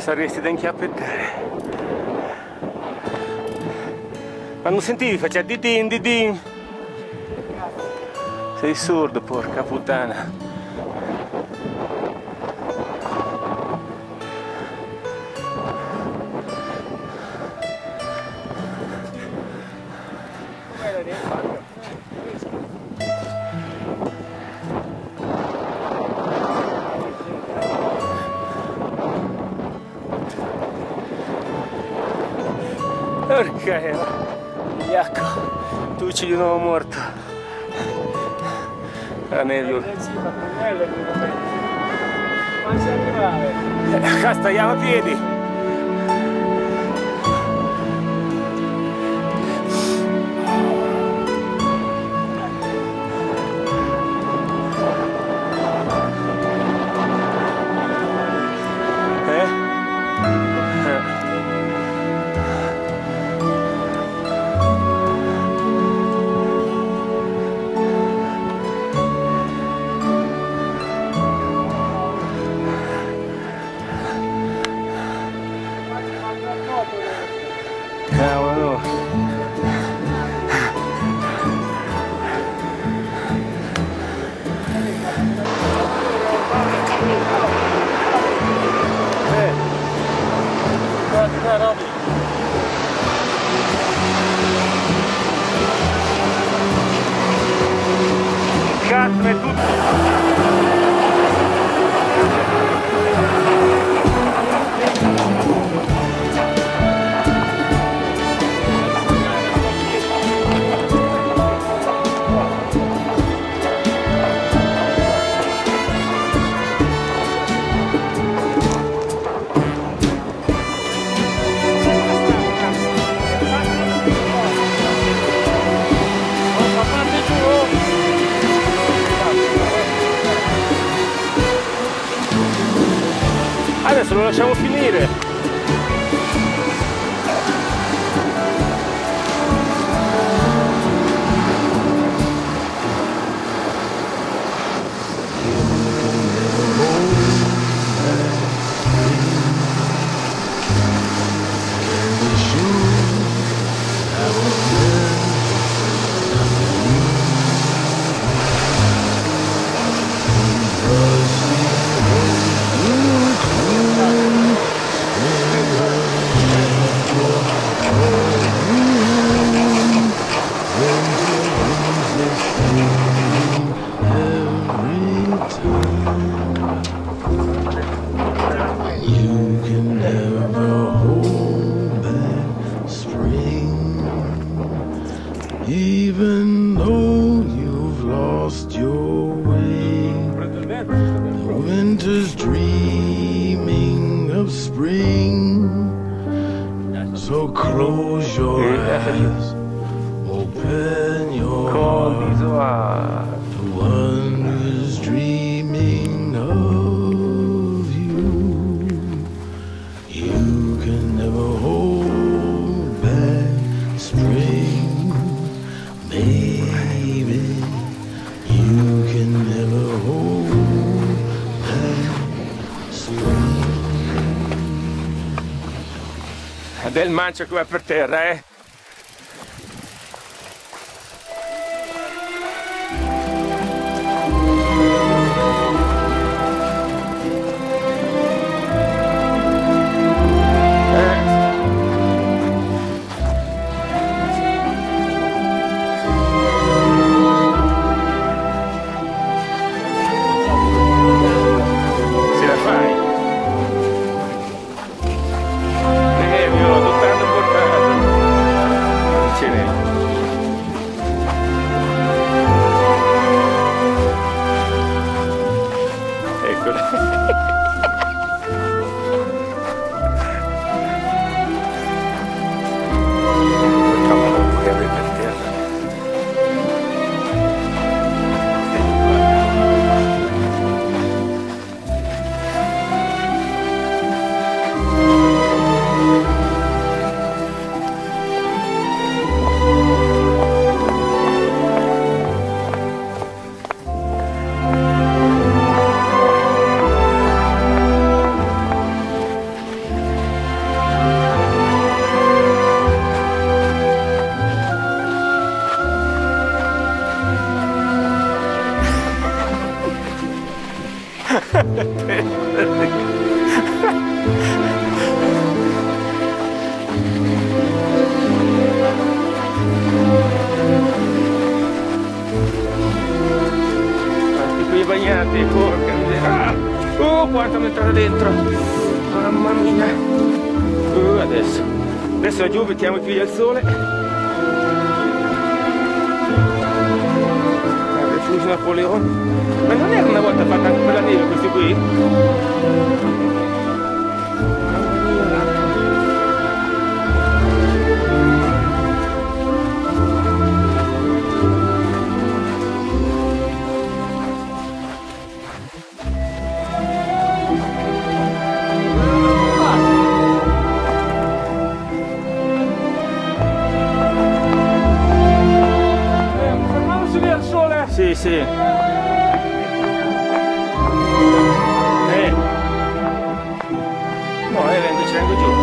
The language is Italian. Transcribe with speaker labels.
Speaker 1: saresti da inchiappettare. Ma non sentivi? Faceva didin didin. Sei sordo, porca puttana. Porca, je, jako. Tuči ljudi novo morto. A ne ljudi. Hasta,
Speaker 2: java pijedi.
Speaker 1: Gas me tutto! Adesso lo lasciamo finire.
Speaker 3: Dreaming of spring, so close your eyes, open
Speaker 1: Del mancio va per terra, eh. Oh, quanto mi è entrata dentro. Mamma mia. Uh, adesso. Adesso giù mettiamo i piedi al sole. Rifugio Napoleone. Ma non era una volta Sì, sì.
Speaker 2: Eh. No, è vengo,
Speaker 1: ci giù.